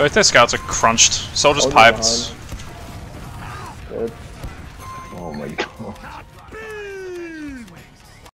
Both their scouts are crunched. Soldiers oh, piped. Oh my god.